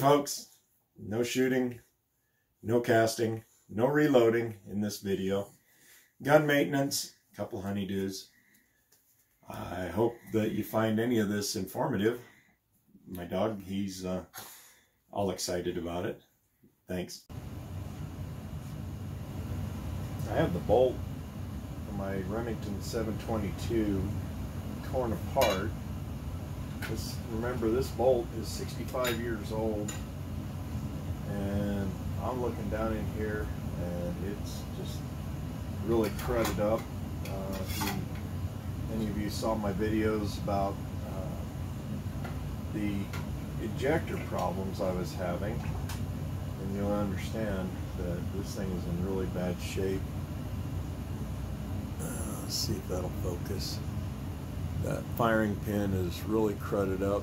Folks, no shooting, no casting, no reloading in this video. Gun maintenance, a couple honeydews. I hope that you find any of this informative. My dog, he's uh, all excited about it. Thanks. I have the bolt for my Remington 722 torn apart remember, this bolt is 65 years old, and I'm looking down in here, and it's just really crudded up. Uh, if you, any of you saw my videos about uh, the ejector problems I was having, and you'll understand that this thing is in really bad shape. Uh, let's see if that'll focus that firing pin is really crudded up.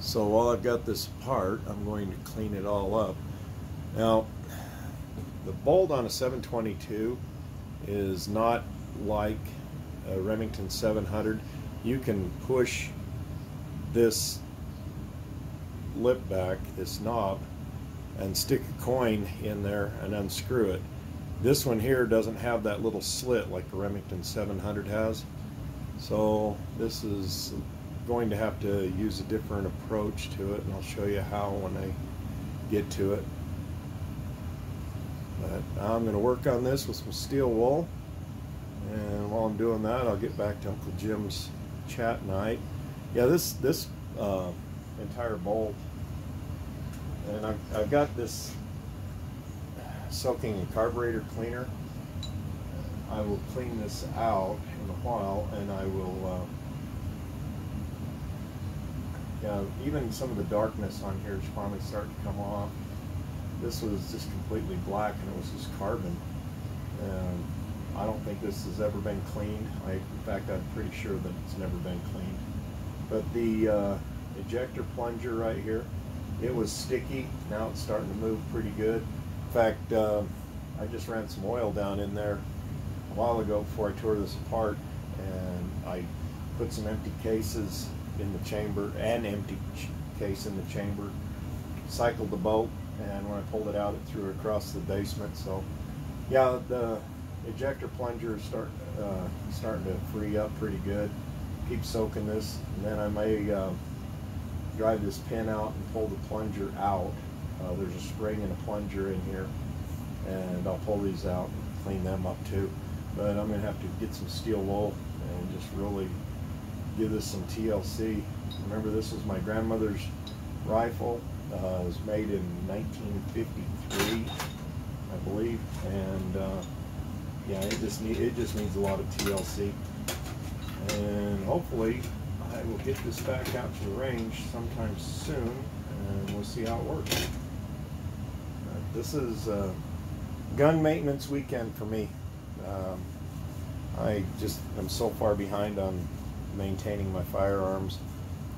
So while I've got this apart, I'm going to clean it all up. Now, the bolt on a 722 is not like a Remington 700. You can push this lip back, this knob, and stick a coin in there and unscrew it. This one here doesn't have that little slit like the Remington 700 has. So this is going to have to use a different approach to it and I'll show you how when I get to it. But I'm going to work on this with some steel wool and while I'm doing that I'll get back to Uncle Jim's chat night. Yeah this this uh, entire bolt and I've, I've got this soaking carburetor cleaner. I will clean this out in a while, and I will, uh, yeah, even some of the darkness on here is finally starting to come off. This was just completely black, and it was just carbon. And I don't think this has ever been cleaned. I, in fact, I'm pretty sure that it's never been cleaned. But the uh, ejector plunger right here, it was sticky. Now it's starting to move pretty good. In fact, uh, I just ran some oil down in there a while ago before I tore this apart and I put some empty cases in the chamber, an empty case in the chamber, cycled the bolt, and when I pulled it out, it threw it across the basement. So, yeah, the ejector plunger is start, uh, starting to free up pretty good. Keep soaking this, and then I may uh, drive this pin out and pull the plunger out. Uh, there's a spring and a plunger in here, and I'll pull these out and clean them up too. But I'm going to have to get some steel wool and just really give this some TLC. Remember, this was my grandmother's rifle. Uh, it was made in 1953, I believe, and uh, yeah, it just need it just needs a lot of TLC. And hopefully, I will get this back out to the range sometime soon, and we'll see how it works. Uh, this is uh, gun maintenance weekend for me. Um, I just am so far behind on maintaining my firearms,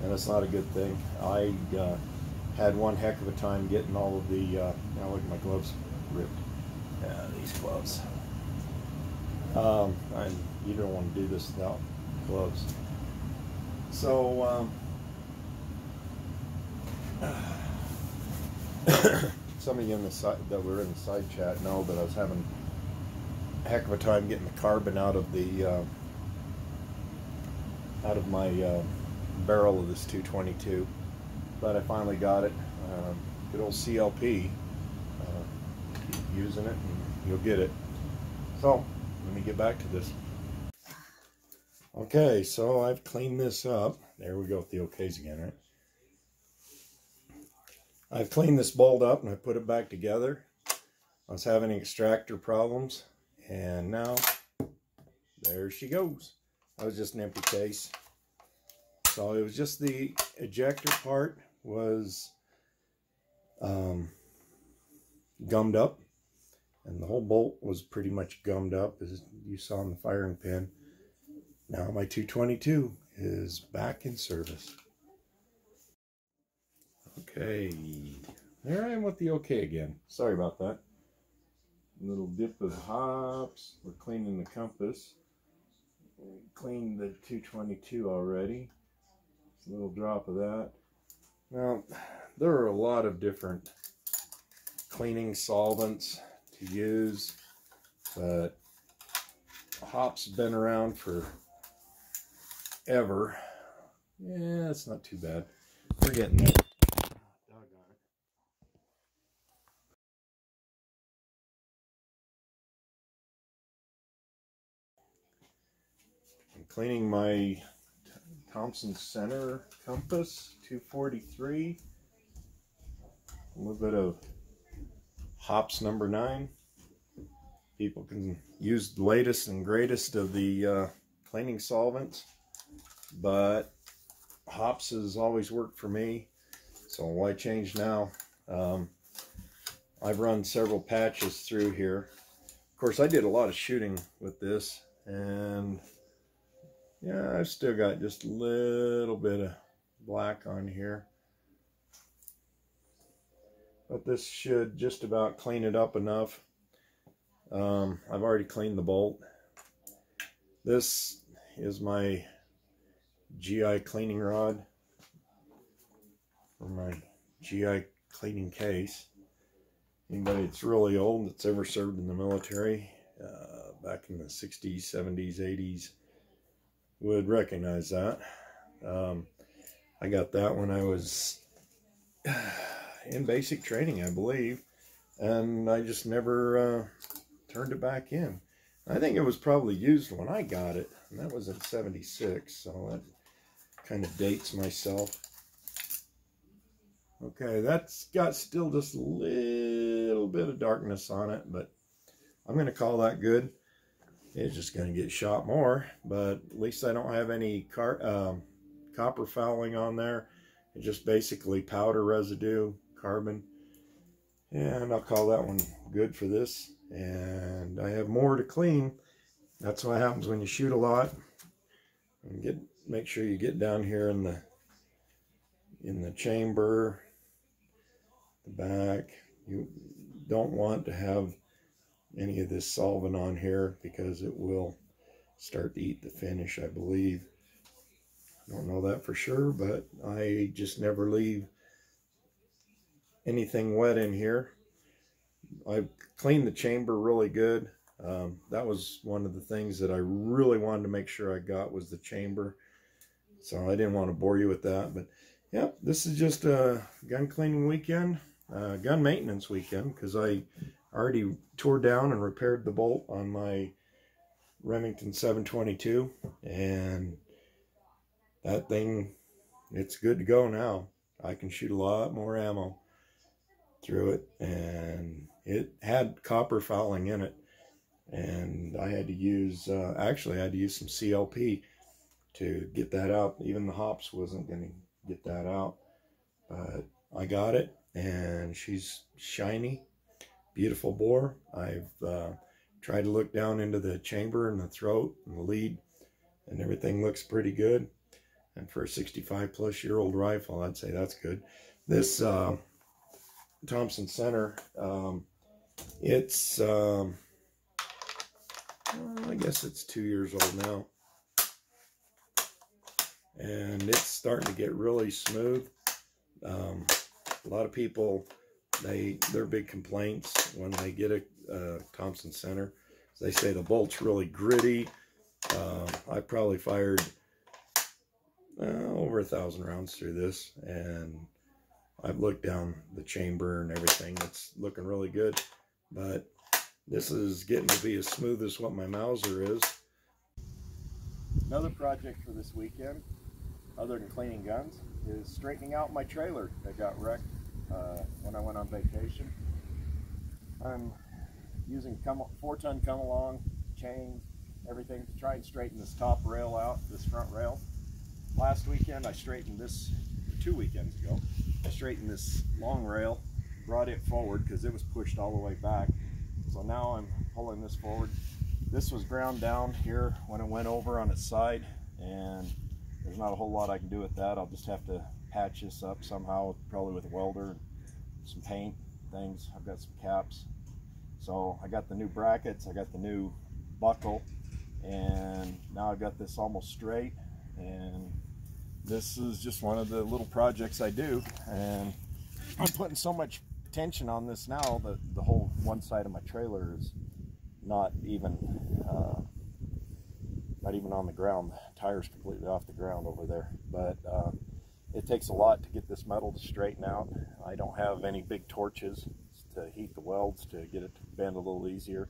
and it's not a good thing. I uh, had one heck of a time getting all of the. Uh, now look, at my gloves ripped. Yeah, these gloves. Um, and you don't want to do this without gloves. So. Um, some of you in the side that were in the side chat know that I was having heck of a time getting the carbon out of the uh, out of my uh, barrel of this 222 but I finally got it. Uh, good old CLP uh, keep using it and you'll get it. So let me get back to this. Okay so I've cleaned this up. There we go with the OKs again right? I've cleaned this bolt up and I put it back together. I was having extractor problems and now, there she goes. That was just an empty case. So it was just the ejector part was um, gummed up. And the whole bolt was pretty much gummed up as you saw in the firing pin. Now my 222 is back in service. Okay, there I am with the okay again. Sorry about that little dip of hops. We're cleaning the compass. Cleaned the 222 already. a little drop of that. Now, there are a lot of different cleaning solvents to use, but hop's been around for ever. Yeah, it's not too bad. We're getting there. Cleaning my Thompson Center Compass 243. A little bit of hops number nine. People can use the latest and greatest of the uh, cleaning solvents, but hops has always worked for me. So why change now? Um, I've run several patches through here. Of course, I did a lot of shooting with this, and yeah, I've still got just a little bit of black on here. But this should just about clean it up enough. Um, I've already cleaned the bolt. This is my GI cleaning rod for my GI cleaning case. Anybody that's really old that's ever served in the military uh, back in the 60s, 70s, 80s would recognize that. Um, I got that when I was in basic training, I believe, and I just never uh, turned it back in. I think it was probably used when I got it, and that was in 76, so that kind of dates myself. Okay, that's got still just a little bit of darkness on it, but I'm going to call that good. It's just going to get shot more, but at least I don't have any car, um, copper fouling on there. It's just basically powder residue, carbon. And I'll call that one good for this. And I have more to clean. That's what happens when you shoot a lot. And get make sure you get down here in the in the chamber, the back. You don't want to have any of this solvent on here because it will start to eat the finish, I believe. I don't know that for sure, but I just never leave anything wet in here. I've cleaned the chamber really good. Um, that was one of the things that I really wanted to make sure I got was the chamber. So I didn't want to bore you with that. But, yep, this is just a gun cleaning weekend, uh, gun maintenance weekend, because I already tore down and repaired the bolt on my Remington 722 and that thing it's good to go now. I can shoot a lot more ammo through it and it had copper fouling in it and I had to use uh, actually I had to use some CLP to get that out. Even the hops wasn't going to get that out but I got it and she's shiny beautiful bore. I've uh, tried to look down into the chamber and the throat and the leade, and everything looks pretty good. And for a 65 plus year old rifle, I'd say that's good. This uh, Thompson Center, um, it's, um, well, I guess it's two years old now. And it's starting to get really smooth. Um, a lot of people they their big complaints when they get a uh, Thompson Center. They say the bolt's really gritty. Uh, I probably fired uh, over a thousand rounds through this, and I've looked down the chamber and everything. It's looking really good, but this is getting to be as smooth as what my Mauser is. Another project for this weekend, other than cleaning guns, is straightening out my trailer that got wrecked uh, when I went on vacation. I'm using come, four ton come along, chains, everything to try and straighten this top rail out, this front rail. Last weekend I straightened this, two weekends ago, I straightened this long rail, brought it forward because it was pushed all the way back. So now I'm pulling this forward. This was ground down here when it went over on its side and there's not a whole lot I can do with that. I'll just have to patch this up somehow, probably with a welder some paint things. I've got some caps. So I got the new brackets, I got the new buckle, and now I've got this almost straight. And this is just one of the little projects I do. And I'm putting so much tension on this now that the whole one side of my trailer is not even uh, not even on the ground. The tire's completely off the ground over there. But uh, it takes a lot to get this metal to straighten out. I don't have any big torches to heat the welds to get it to bend a little easier.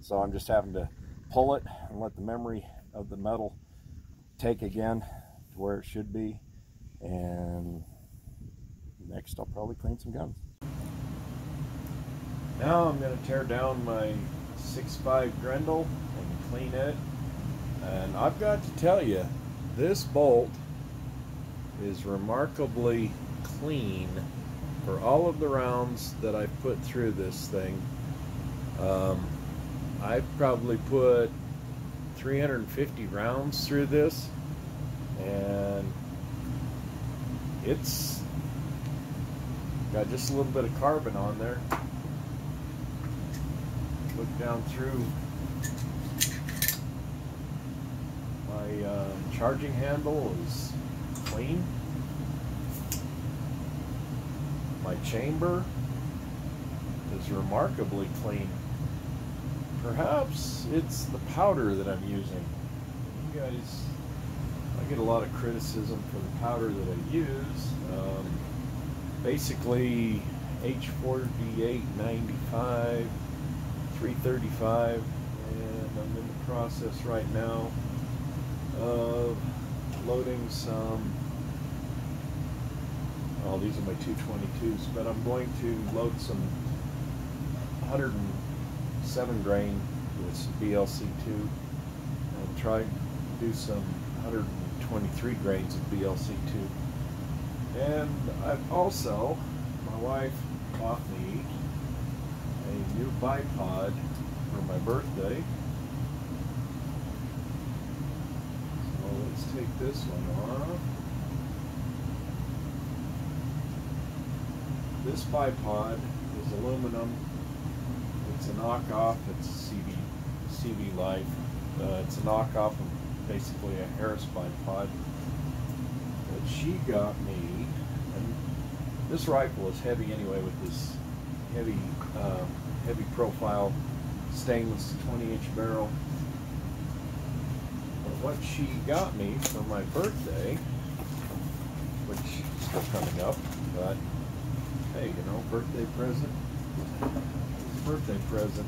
So I'm just having to pull it and let the memory of the metal take again to where it should be. And next I'll probably clean some guns. Now I'm going to tear down my 6.5 Grendel and clean it. And I've got to tell you, this bolt is remarkably clean for all of the rounds that I've put through this thing. Um, I've probably put 350 rounds through this and it's got just a little bit of carbon on there look down through my uh, charging handle is clean? My chamber is remarkably clean. Perhaps it's the powder that I'm using. You guys I get a lot of criticism for the powder that I use. Um, basically H4V895 335 and I'm in the process right now of loading some these are my 222s but I'm going to load some 107 grain with BLC2 and try to do some 123 grains of BLC2 and I've also my wife bought me a new bipod for my birthday. So let's take this one off. This bipod is aluminum. It's a knockoff. It's CV, CV Life. Uh, it's a knockoff of basically a Harris bipod that she got me. And this rifle is heavy anyway with this heavy um, heavy profile stainless 20 inch barrel. But what she got me for my birthday, which is still coming up, but you know, birthday present, birthday present.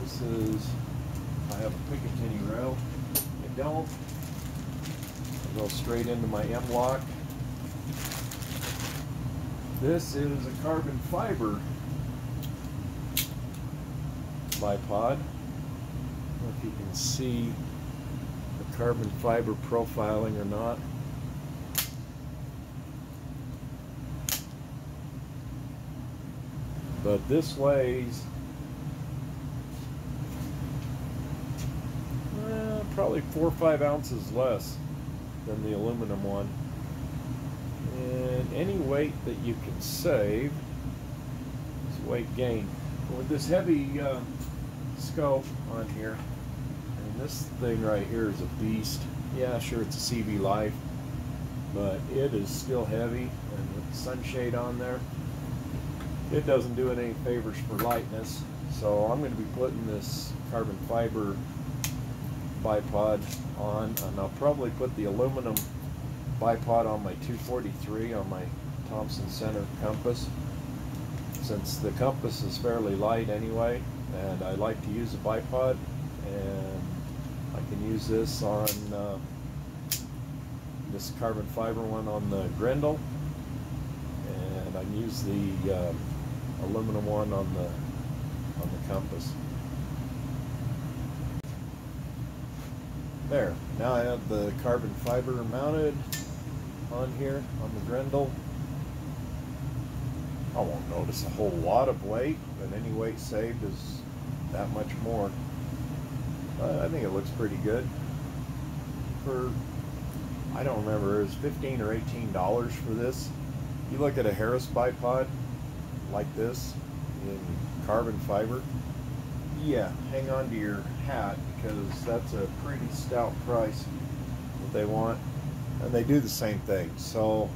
This is, I have a Picatinny rail. I don't. I go straight into my M-LOK. This is a carbon fiber bipod. I don't know if you can see the carbon fiber profiling or not. But this weighs eh, probably four or five ounces less than the aluminum one. And any weight that you can save is weight gain. With this heavy uh, scope on here. And this thing right here is a beast. Yeah, sure, it's a CV Life, but it is still heavy. And with the sunshade on there, it doesn't do it any favors for lightness. So I'm going to be putting this carbon fiber bipod on, and I'll probably put the aluminum bipod on my 243 on my Thompson Center compass since the compass is fairly light anyway and I like to use a bipod and I can use this on uh, this carbon fiber one on the Grendel and I can use the uh, aluminum one on the on the compass. There, now I have the carbon fiber mounted on here on the Grendel. I won't notice a whole lot of weight, but any weight saved is that much more. I think it looks pretty good. For, I don't remember, it was 15 or $18 for this. You look at a Harris bipod like this in carbon fiber, yeah, hang on to your hat because that's a pretty stout price that they want. And they do the same thing. So,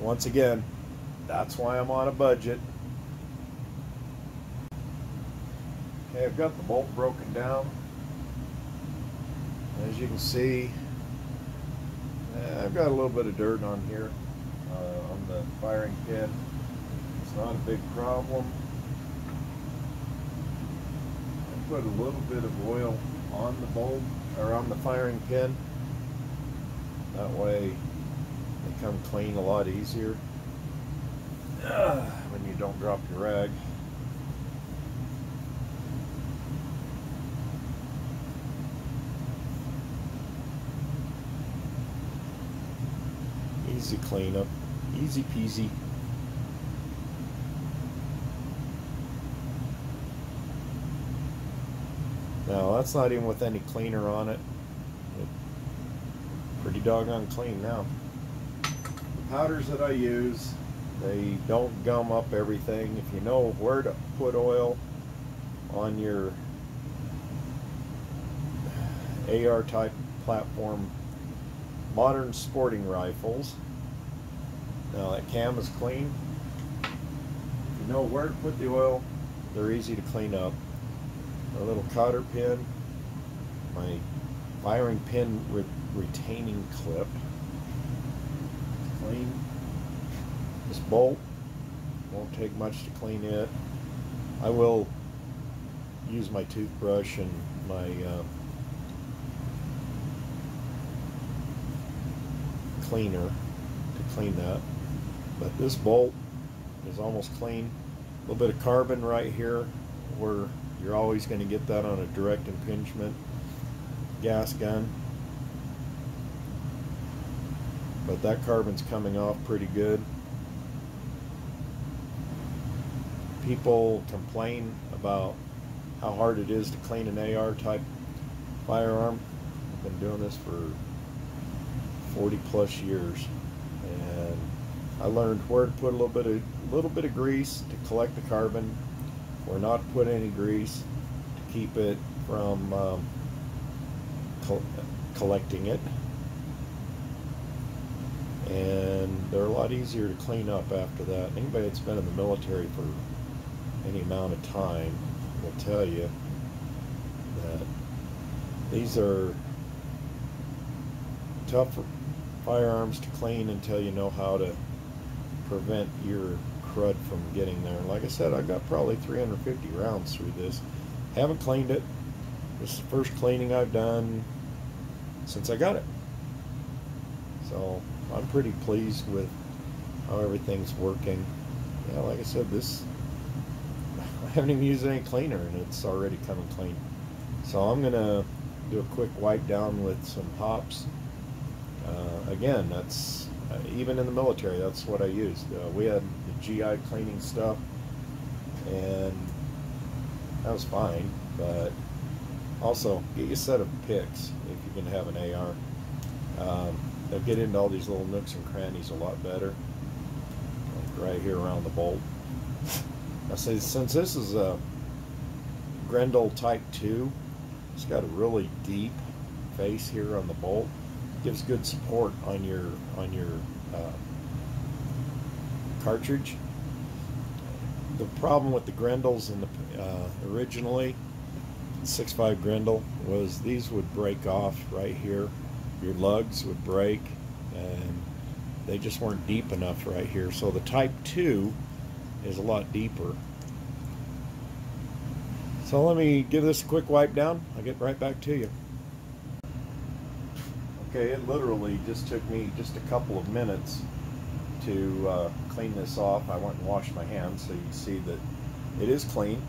once again, that's why I'm on a budget. Okay, I've got the bolt broken down. As you can see, eh, I've got a little bit of dirt on here uh, on the firing pin. Not a big problem. I put a little bit of oil on the bolt or on the firing pin. That way they come clean a lot easier uh, when you don't drop your rag. Easy cleanup, easy peasy. Now that's not even with any cleaner on it. Pretty doggone clean now. The powders that I use, they don't gum up everything. If you know where to put oil on your AR type platform modern sporting rifles. Now that cam is clean. If you know where to put the oil, they're easy to clean up. A little cotter pin, my firing pin re retaining clip, clean. This bolt won't take much to clean it. I will use my toothbrush and my uh, cleaner to clean that. But this bolt is almost clean. A little bit of carbon right here where you're always going to get that on a direct impingement gas gun. But that carbon's coming off pretty good. People complain about how hard it is to clean an AR type firearm. I've been doing this for 40 plus years and I learned where to put a little bit of little bit of grease to collect the carbon or not put any grease to keep it from um, co collecting it. And they're a lot easier to clean up after that. Anybody that's been in the military for any amount of time will tell you that these are tough firearms to clean until you know how to prevent your crud from getting there. Like I said, I got probably 350 rounds through this. Haven't cleaned it. This is the first cleaning I've done since I got it. So I'm pretty pleased with how everything's working. Yeah, like I said, this I haven't even used any cleaner and it's already coming clean. So I'm gonna do a quick wipe down with some hops. Uh, again, that's uh, even in the military, that's what I used. Uh, we had GI cleaning stuff, and that was fine. But also, get you set of picks if you can have an AR. Um, they'll get into all these little nooks and crannies a lot better, like right here around the bolt. I say since this is a Grendel Type 2, it's got a really deep face here on the bolt gives good support on your on your uh, cartridge. The problem with the Grendels in the uh, originally 6.5 Grendel was these would break off right here. Your lugs would break and they just weren't deep enough right here. So the Type 2 is a lot deeper. So let me give this a quick wipe down. I'll get right back to you. Okay, it literally just took me just a couple of minutes to uh, clean this off. I went and washed my hands so you can see that it is clean.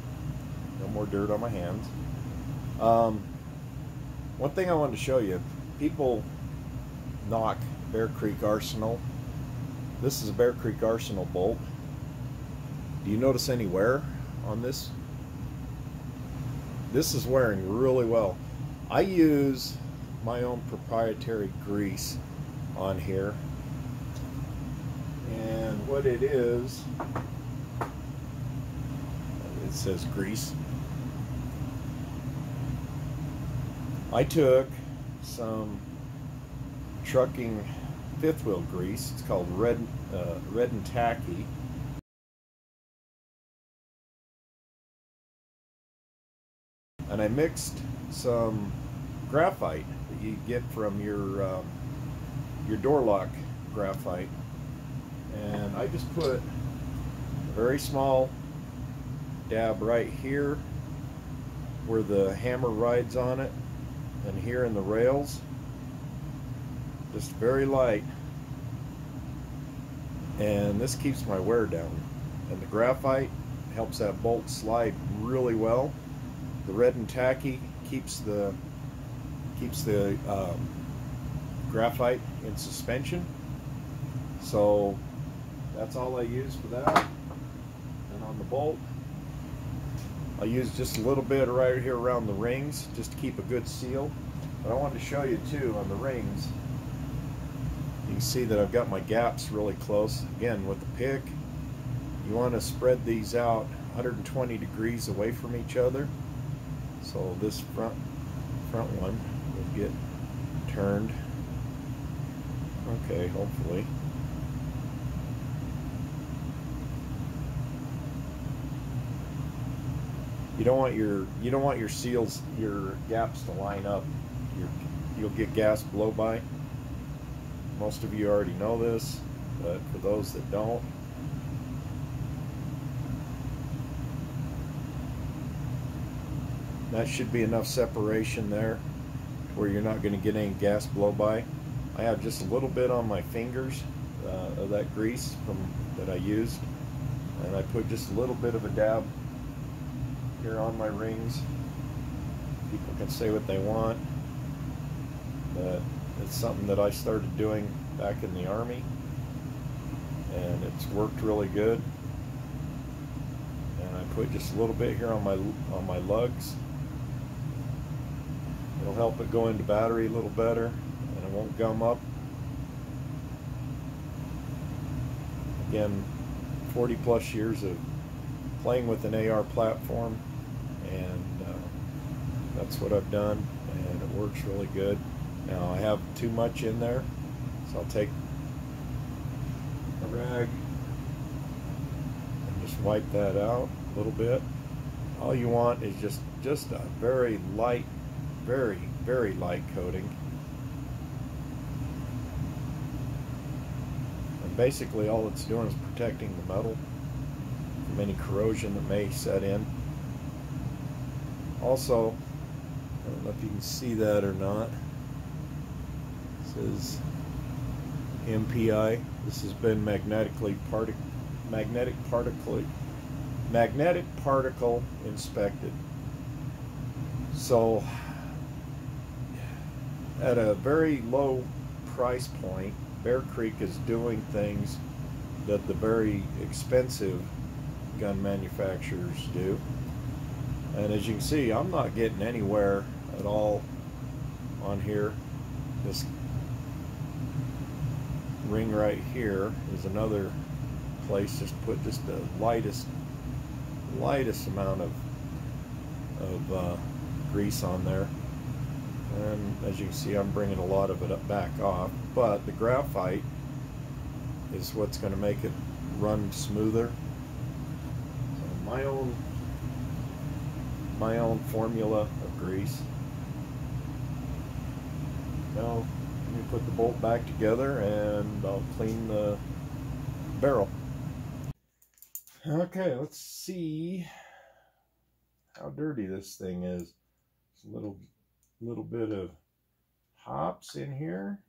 No more dirt on my hands. Um, one thing I wanted to show you, people knock Bear Creek Arsenal. This is a Bear Creek Arsenal bolt. Do you notice any wear on this? This is wearing really well. I use my own proprietary grease on here. And what it is, it says grease. I took some trucking fifth wheel grease. It's called red, uh, red and tacky. And I mixed some graphite that you get from your um, your door lock graphite and I just put a very small dab right here where the hammer rides on it and here in the rails. Just very light. And this keeps my wear down. And the graphite helps that bolt slide really well. The red and tacky keeps the keeps the um, graphite in suspension. So that's all I use for that. And on the bolt I use just a little bit right here around the rings just to keep a good seal. But I wanted to show you too on the rings you can see that I've got my gaps really close. Again with the pick you want to spread these out 120 degrees away from each other. So this front front one will get turned. Okay hopefully you don't want your you don't want your seals your gaps to line up. You're, you'll get gas blow by. Most of you already know this but for those that don't that should be enough separation there where you're not going to get any gas blow by. I have just a little bit on my fingers uh, of that grease from that I used and I put just a little bit of a dab here on my rings. People can say what they want, but it's something that I started doing back in the Army, and it's worked really good. And I put just a little bit here on my on my lugs. It'll help it go into battery a little better, and it won't gum up. Again, 40 plus years of playing with an AR platform and uh, that's what I've done and it works really good. Now I have too much in there so I'll take a rag and just wipe that out a little bit. All you want is just just a very light very very light coating. And basically all it's doing is protecting the metal from any corrosion that may set in also, I don't know if you can see that or not. It says MPI. This has been magnetically magnetic particle magnetic particle inspected. So at a very low price point, Bear Creek is doing things that the very expensive gun manufacturers do. And as you can see, I'm not getting anywhere at all on here. This ring right here is another place just put just the lightest lightest amount of of uh, grease on there and as you can see I'm bringing a lot of it up back off but the graphite is what's going to make it run smoother my own my own formula of grease. Now, let me put the bolt back together and I'll clean the barrel. Okay, let's see how dirty this thing is. a little, little bit of hops in here.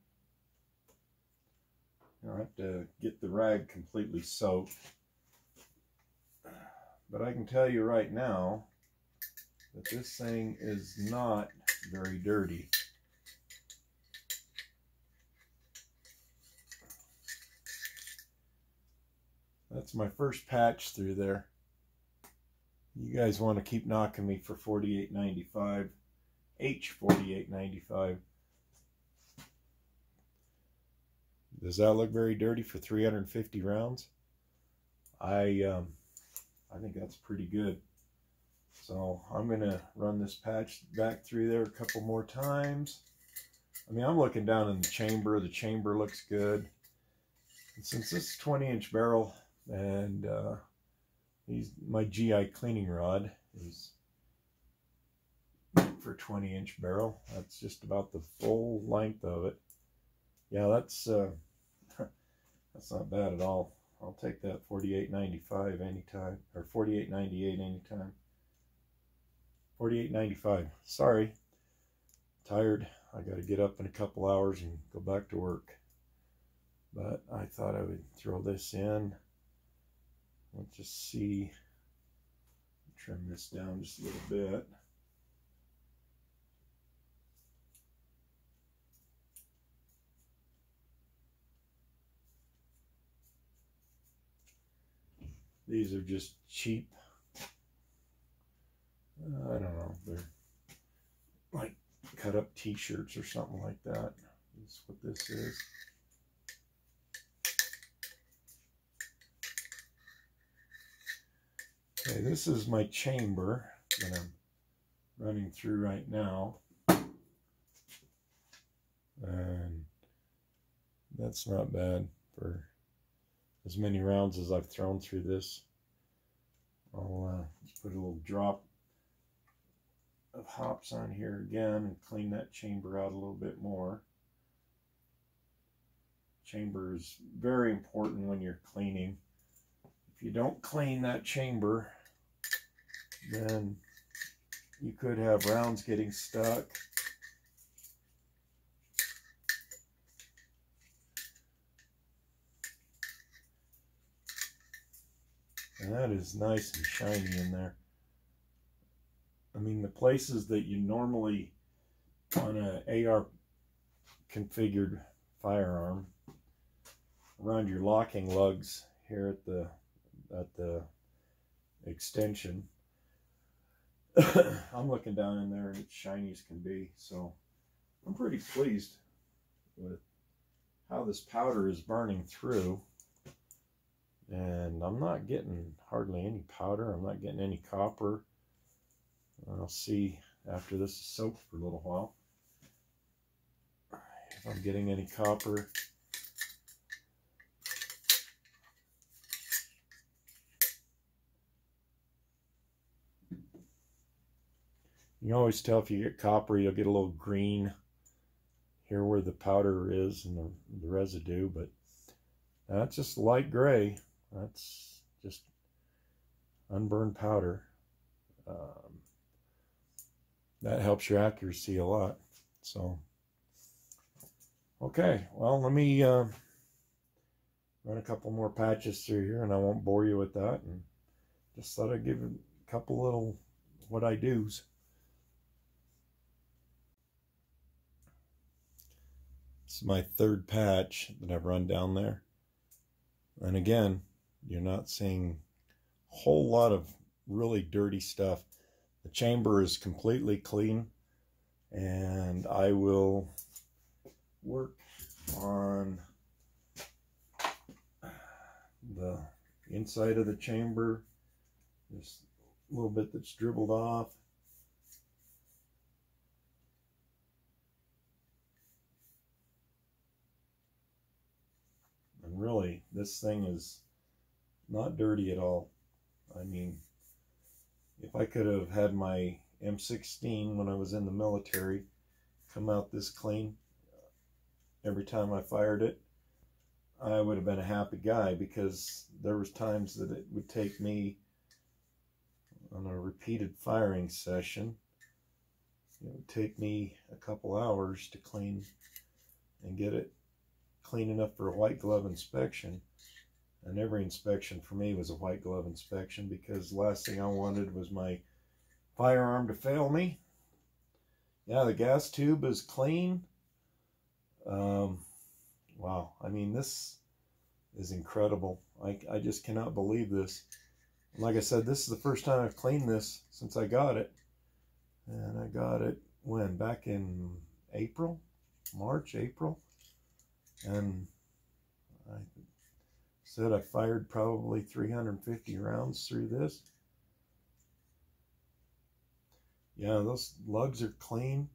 I'll have to get the rag completely soaked. But I can tell you right now, that this thing is not very dirty. That's my first patch through there. You guys want to keep knocking me for 48.95, H48.95. Does that look very dirty for 350 rounds? I um, I think that's pretty good. So I'm going to run this patch back through there a couple more times. I mean, I'm looking down in the chamber. The chamber looks good. And since this is 20 inch barrel and uh, these, my GI cleaning rod is for 20 inch barrel. That's just about the full length of it. Yeah, that's uh, that's not bad at all. I'll take that 48.95 anytime or 48.98 anytime. 48.95. Sorry, tired. I got to get up in a couple hours and go back to work. But I thought I would throw this in. Let's just see. Trim this down just a little bit. These are just cheap. Uh, I don't know. They're like cut up t-shirts or something like that. That's what this is. Okay, this is my chamber that I'm running through right now. And that's not bad for as many rounds as I've thrown through this. I'll uh, put a little drop of hops on here again and clean that chamber out a little bit more. Chamber is very important when you're cleaning. If you don't clean that chamber, then you could have rounds getting stuck. And that is nice and shiny in there. I mean, the places that you normally, on a AR configured firearm, around your locking lugs here at the at the extension, I'm looking down in there and it's shiny as can be. So I'm pretty pleased with how this powder is burning through. And I'm not getting hardly any powder. I'm not getting any copper. I'll see after this is soaked for a little while if I'm getting any copper. You can always tell if you get copper, you'll get a little green here where the powder is and the, the residue, but that's just light gray. That's just unburned powder. Um, that helps your accuracy a lot. So, okay, well, let me uh, run a couple more patches through here and I won't bore you with that. And just thought I'd give a couple little what I do's. This is my third patch that I've run down there. And again, you're not seeing a whole lot of really dirty stuff. The chamber is completely clean and I will work on the inside of the chamber. Just a little bit that's dribbled off. And really, this thing is not dirty at all. I mean, if I could have had my M16 when I was in the military come out this clean every time I fired it, I would have been a happy guy because there was times that it would take me on a repeated firing session. It would take me a couple hours to clean and get it clean enough for a white glove inspection. And every inspection for me was a white glove inspection because last thing I wanted was my firearm to fail me. Yeah, the gas tube is clean. Um, wow, I mean, this is incredible. I, I just cannot believe this. Like I said, this is the first time I've cleaned this since I got it. And I got it when? Back in April? March, April? And said I fired probably 350 rounds through this. Yeah, those lugs are clean.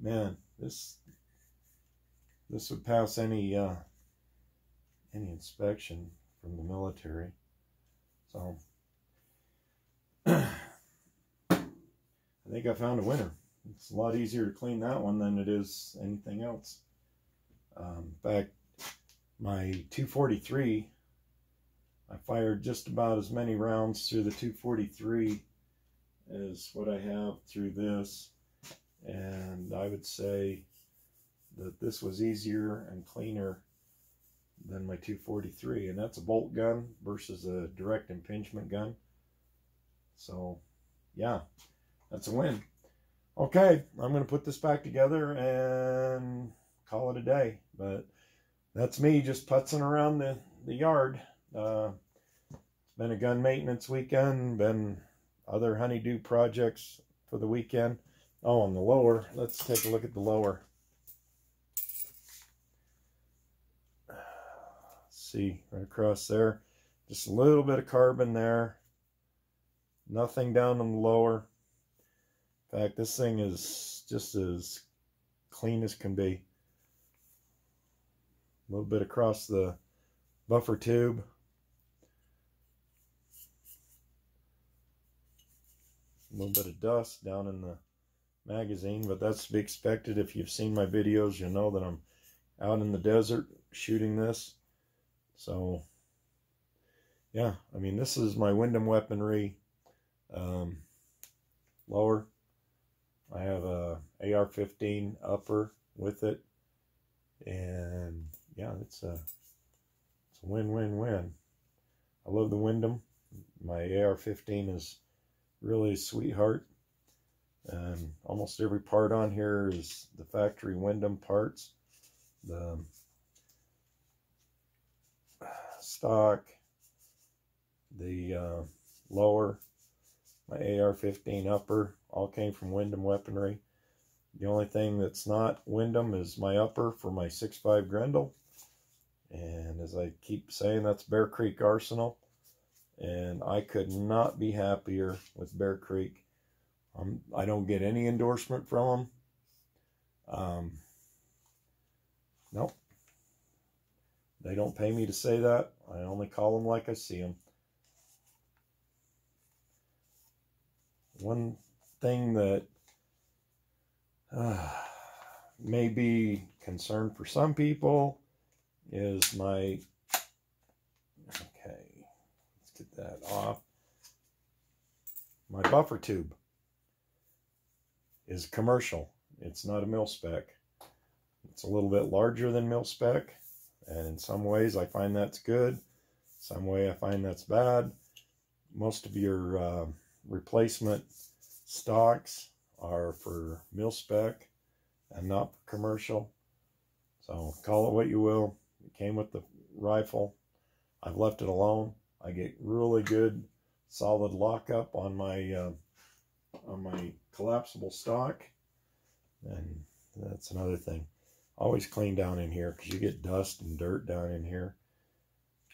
Man, this this would pass any uh, any inspection from the military. So I think I found a winner. It's a lot easier to clean that one than it is anything else. Um, in fact, my 243, I fired just about as many rounds through the 243 as what I have through this. And I would say that this was easier and cleaner than my 243. And that's a bolt gun versus a direct impingement gun. So, yeah, that's a win. Okay, I'm to put this back together and call it a day. But that's me just putzing around the, the yard. Uh, it's been a gun maintenance weekend, been other honeydew projects for the weekend. Oh, on the lower, let's take a look at the lower. see, right across there. Just a little bit of carbon there. Nothing down on the lower. In fact, this thing is just as clean as can be. A little bit across the buffer tube. A little bit of dust down in the magazine, but that's to be expected. If you've seen my videos, you'll know that I'm out in the desert shooting this. So, yeah, I mean, this is my Windham weaponry um, lower. I have a AR-15 upper with it. And, yeah, it's a, it's a win-win-win. I love the Windham. My AR-15 is really a sweetheart. And almost every part on here is the factory Windham parts. The stock, the uh, lower, my AR-15 upper, all came from Windham Weaponry. The only thing that's not Windham is my upper for my 6.5 Grendel. And as I keep saying, that's Bear Creek Arsenal. And I could not be happier with Bear Creek. Um, I don't get any endorsement from them. Um, nope. They don't pay me to say that. I only call them like I see them. One thing that uh, may be concern for some people is my, okay, let's get that off. My buffer tube is commercial. It's not a mil spec. It's a little bit larger than mil spec. And in some ways, I find that's good. Some way, I find that's bad. Most of your uh, replacement stocks are for mil spec and not for commercial. So call it what you will. It came with the rifle. I've left it alone. I get really good solid lockup on my uh, on my collapsible stock. And that's another thing. Always clean down in here because you get dust and dirt down in here.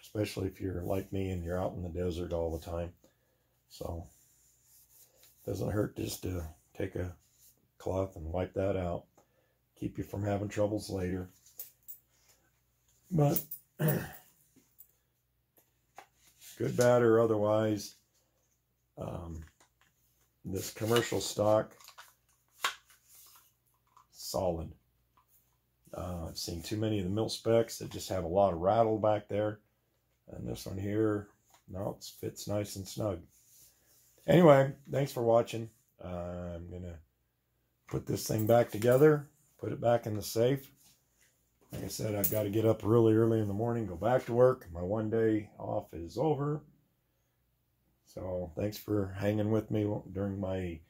Especially if you're like me and you're out in the desert all the time. So, it doesn't hurt just to take a cloth and wipe that out. Keep you from having troubles later. But, good, bad, or otherwise, um, this commercial stock, solid. Uh, I've seen too many of the mil specs that just have a lot of rattle back there. And this one here, no, it fits nice and snug. Anyway, thanks for watching. Uh, I'm going to put this thing back together, put it back in the safe. Like I said, I've got to get up really early in the morning, go back to work. My one day off is over. So thanks for hanging with me during my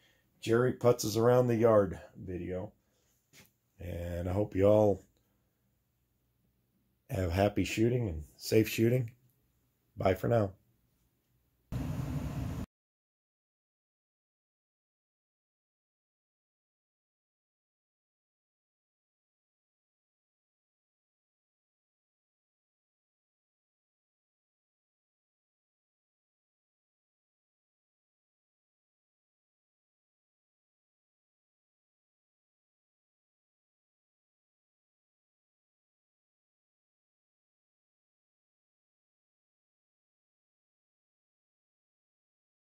Jerry Putzes Around the Yard video. And I hope you all have happy shooting and safe shooting. Bye for now.